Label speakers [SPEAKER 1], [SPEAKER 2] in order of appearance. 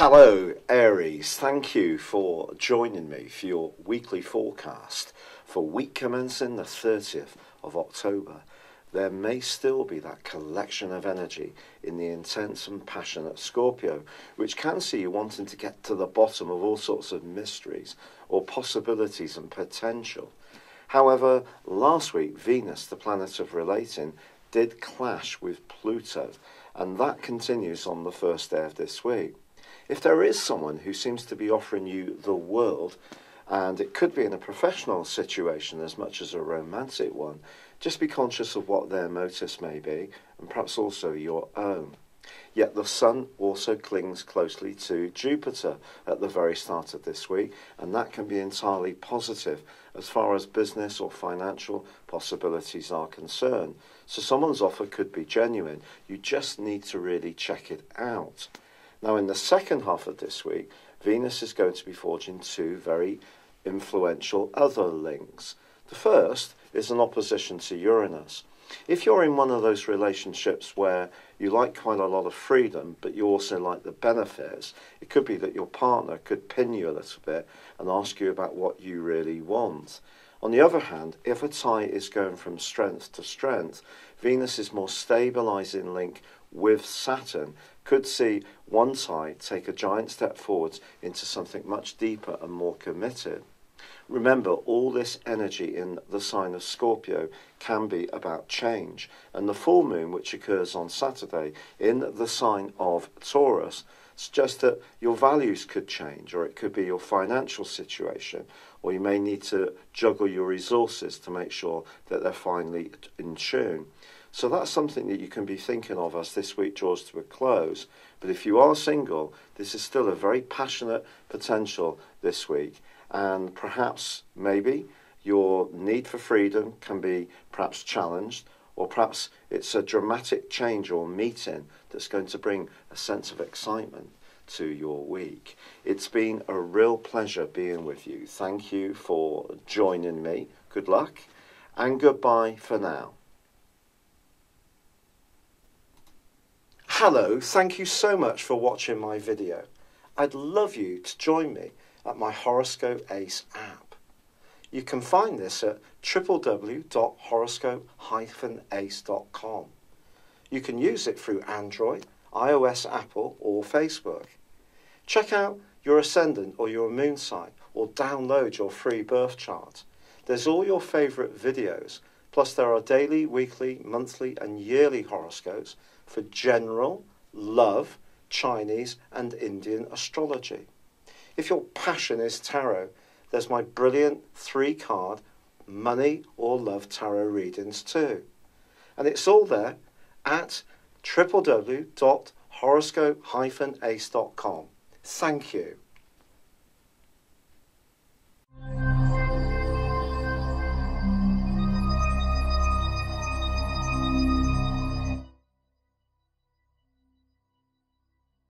[SPEAKER 1] Hello, Aries. Thank you for joining me for your weekly forecast for week commencing the 30th of October. There may still be that collection of energy in the intense and passionate Scorpio, which can see you wanting to get to the bottom of all sorts of mysteries or possibilities and potential. However, last week, Venus, the planet of relating, did clash with Pluto, and that continues on the first day of this week. If there is someone who seems to be offering you the world, and it could be in a professional situation as much as a romantic one, just be conscious of what their motives may be, and perhaps also your own. Yet the Sun also clings closely to Jupiter at the very start of this week, and that can be entirely positive as far as business or financial possibilities are concerned. So someone's offer could be genuine. You just need to really check it out. Now, in the second half of this week, Venus is going to be forging two very influential other links. The first is an opposition to Uranus. If you're in one of those relationships where you like quite a lot of freedom, but you also like the benefits, it could be that your partner could pin you a little bit and ask you about what you really want. On the other hand, if a tie is going from strength to strength, Venus's more stabilizing link with Saturn could see one side take a giant step forwards into something much deeper and more committed. Remember, all this energy in the sign of Scorpio can be about change. And the full moon, which occurs on Saturday in the sign of Taurus, suggests that your values could change, or it could be your financial situation, or you may need to juggle your resources to make sure that they're finally in tune. So that's something that you can be thinking of as this week draws to a close. But if you are single, this is still a very passionate potential this week. And perhaps, maybe, your need for freedom can be perhaps challenged, or perhaps it's a dramatic change or meeting that's going to bring a sense of excitement to your week. It's been a real pleasure being with you. Thank you for joining me. Good luck, and goodbye for now. Hello, thank you so much for watching my video. I'd love you to join me at my Horoscope Ace app. You can find this at www.horoscope-ace.com. You can use it through Android, iOS, Apple, or Facebook. Check out your ascendant or your moon sign, or download your free birth chart. There's all your favourite videos, plus there are daily, weekly, monthly, and yearly horoscopes for general, love, Chinese, and Indian astrology. If your passion is tarot, there's my brilliant three card money or love tarot readings too. And it's all there at www.horoscope-ace.com. Thank you.